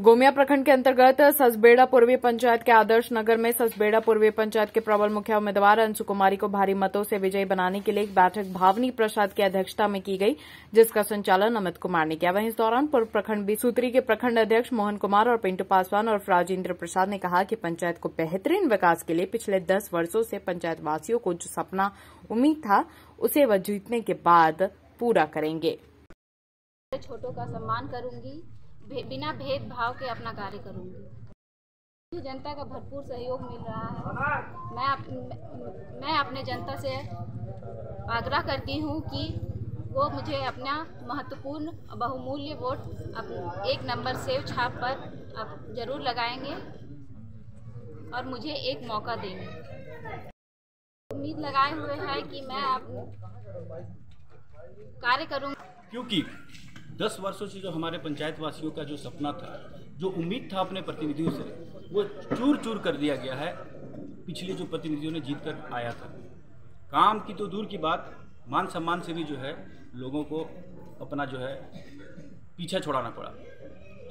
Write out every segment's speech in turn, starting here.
गोमिया प्रखंड के अंतर्गत ससबेड़ा पूर्वी पंचायत के आदर्श नगर में ससबेड़ा पूर्वी पंचायत के प्रबल मुखिया उम्मीदवार अंशु कुमारी को भारी मतों से विजयी बनाने के लिए एक बैठक भावनी प्रसाद की अध्यक्षता में की गई, जिसका संचालन अमित कुमार ने किया। वहीं इस दौरान पूर्व प्रखंड बीसूत्री के प्रखंड अध्यक्ष मोहन कुमार और पिंटू पासवान और राजेंद्र प्रसाद ने कहा कि पंचायत को बेहतरीन विकास के लिए पिछले दस वर्षो से पंचायत वासियों को जो सपना, उम्मीद था, उसे वह जीतने के बाद पूरा करेंगे। छोटों का सम्मान करूँगी। बिना भेदभाव के अपना कार्य करूँगी। मुझे जनता का भरपूर सहयोग मिल रहा है। मैं अप, मैं अपने जनता से आग्रह करती हूँ कि वो मुझे अपना महत्वपूर्ण बहुमूल्य वोट अप, एक नंबर सेव छाप पर ज़रूर लगाएँगे और मुझे एक मौका देंगे। उम्मीद लगाए हुए है कि मैं अब कार्य करूँगी क्योंकि दस वर्षों से जो हमारे पंचायत वासियों का जो सपना था, जो उम्मीद था अपने प्रतिनिधियों से, वो चूर चूर कर दिया गया है, पिछले जो प्रतिनिधियों ने जीत कर आया था। काम की तो दूर की बात, मान सम्मान से भी जो है, लोगों को अपना जो है, पीछा छोड़ाना पड़ा।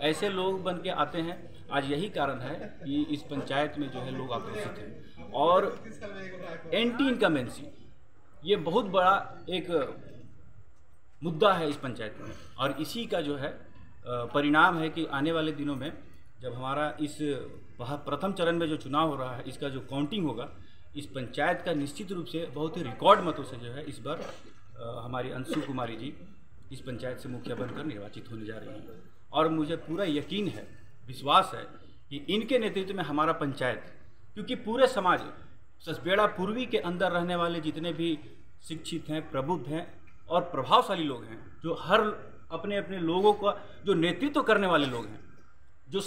ऐसे लोग बन के आते हैं, आज यही कारण है कि इस पंचायत में जो है लोग आक्रोशित हैं। और एंटी इनकमेंसी ये बहुत बड़ा एक मुद्दा है इस पंचायत में। और इसी का जो है परिणाम है कि आने वाले दिनों में जब हमारा इस प्रथम चरण में जो चुनाव हो रहा है, इसका जो काउंटिंग होगा, इस पंचायत का निश्चित रूप से बहुत ही रिकॉर्ड मतों से जो है इस बार हमारी अंशु कुमारी जी इस पंचायत से मुखिया बनकर निर्वाचित होने जा रही हैं। और मुझे पूरा यकीन है, विश्वास है कि इनके नेतृत्व में हमारा पंचायत, क्योंकि पूरे समाज, ससबेड़ा पूर्वी के अंदर रहने वाले जितने भी शिक्षित हैं, प्रबुद्ध हैं और प्रभावशाली लोग हैं, जो हर अपने अपने लोगों का, जो नेतृत्व करने वाले लोग हैं, जो